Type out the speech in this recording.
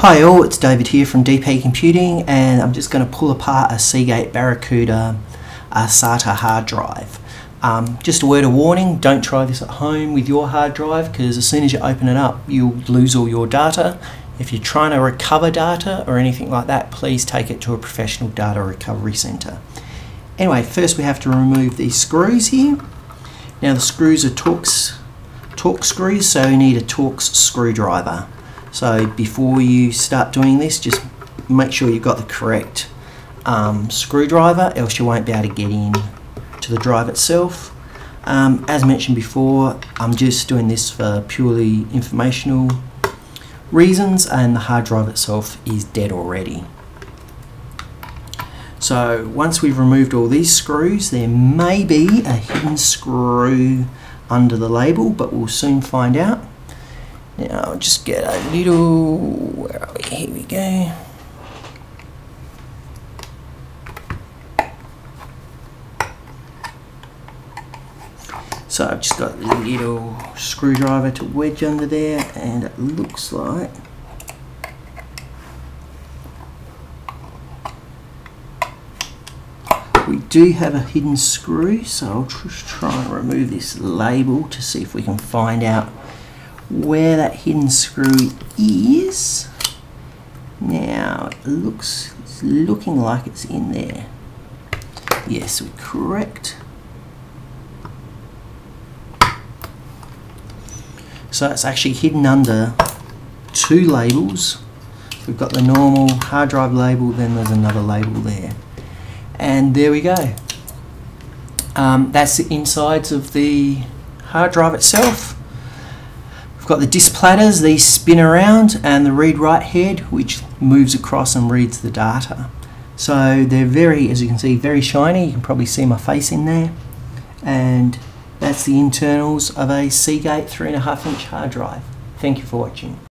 Hi all, it's David here from DP Computing and I'm just going to pull apart a Seagate Barracuda uh, SATA hard drive. Um, just a word of warning, don't try this at home with your hard drive because as soon as you open it up you'll lose all your data. If you're trying to recover data or anything like that, please take it to a professional data recovery centre. Anyway, first we have to remove these screws here. Now the screws are Torx, Torx screws, so you need a Torx screwdriver. So before you start doing this, just make sure you've got the correct um, screwdriver, else you won't be able to get in to the drive itself. Um, as mentioned before, I'm just doing this for purely informational reasons and the hard drive itself is dead already. So once we've removed all these screws, there may be a hidden screw under the label, but we'll soon find out. Now just get a little, where are we? Here we go. So I've just got a little screwdriver to wedge under there and it looks like we do have a hidden screw so I'll just try and remove this label to see if we can find out where that hidden screw is. Now it looks it's looking like it's in there. Yes, we're correct. So it's actually hidden under two labels. We've got the normal hard drive label, then there's another label there. And there we go. Um, that's the insides of the hard drive itself got the disk platters, these spin around, and the read-write head, which moves across and reads the data. So they're very, as you can see, very shiny. You can probably see my face in there. And that's the internals of a Seagate 3.5 inch hard drive. Thank you for watching.